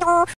の